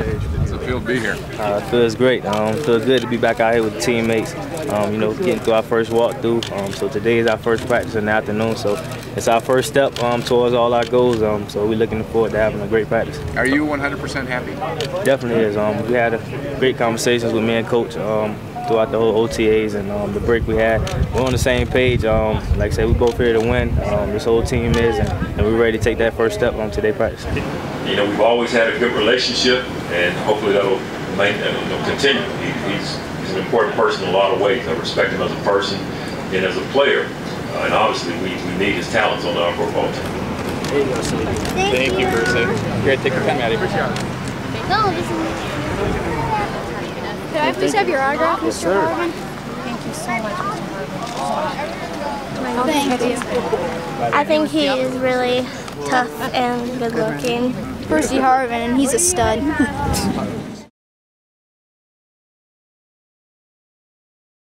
How's it feel to be here? Uh, it feels great. Um, feels good to be back out here with the teammates. Um, you know, getting through our first walkthrough. Um, so today is our first practice in the afternoon. So it's our first step um, towards all our goals. Um, so we're looking forward to having a great practice. Are you 100% happy? Definitely is. Um, we had a great conversations with me and coach. Um, throughout the whole OTAs and um, the break we had. We're on the same page. Um, like I said, we both here to win. Um, this whole team is, and, and, we're ready to take that first step on today practice. You know, we've always had a good relationship, and hopefully that'll make, that'll continue. He, he's, he's an important person in a lot of ways. I respect him as a person and as a player, uh, and obviously we, we need his talents on our football team. There you go, Thank, Thank you, Bruce. Great, take your pen, Maddie. No, this is. Could I please have your autograph, yes, Mr. Harvin? Thank you so much, Mr. Harvin. Thank you. I think he is really tough and good looking. Percy Harvin, and he's a stud.